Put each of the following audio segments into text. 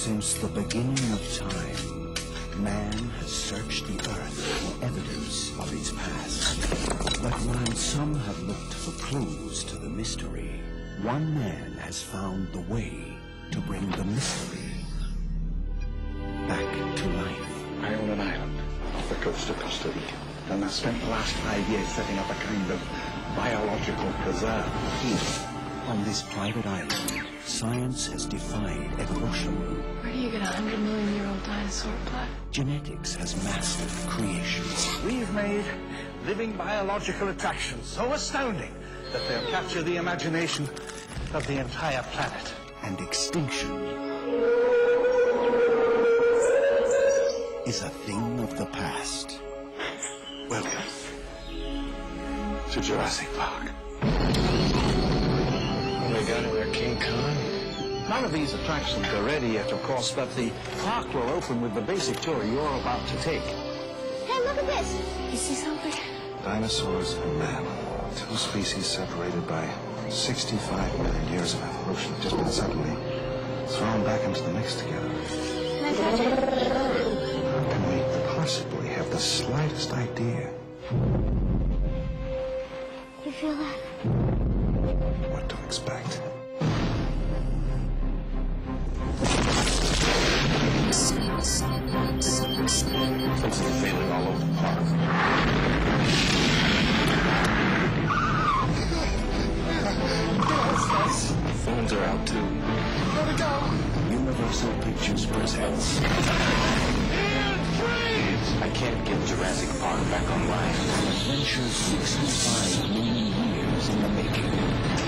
Since the beginning of time, man has searched the earth for evidence of its past. But while some have looked for clues to the mystery, one man has found the way to bring the mystery back to life. I own an island off the coast of Costa Rica, and I've spent the last five years setting up a kind of biological preserve. Here, on this private island, science has defied evolution. Where do you get a hundred million year old dinosaur blood? Genetics has mastered creation. We've made living biological attractions so astounding that they'll capture the imagination of the entire planet. And extinction is a thing of the past. Welcome to Jurassic Park. Oh my god, We got anywhere, King Kong? None of these attractions are ready yet, of course, but the park will open with the basic tour you're about to take. Hey, look at this. You see something? Dinosaurs and man, two species separated by 65 million years of evolution, have just been suddenly thrown back into the mix together. Can I touch it? How can we possibly have the slightest idea You feel that? what to expect? Something's failing all over the park. Phones are out too. Universal Pictures presents I can't get Jurassic Park back online. Adventures 65 million years in the making.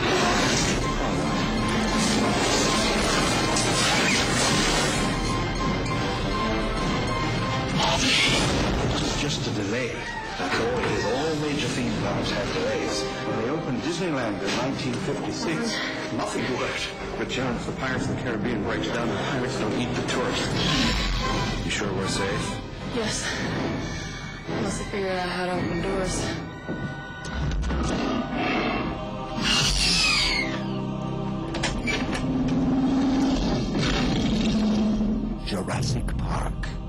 Just a delay. That's all it is. All major theme parks have delays. When they opened Disneyland in 1956, nothing worked. But John, if the Pirates of the Caribbean breaks down, the pirates don't eat the tourists. You sure we're safe? Yes. Unless they figure out how to open doors. Jurassic Park.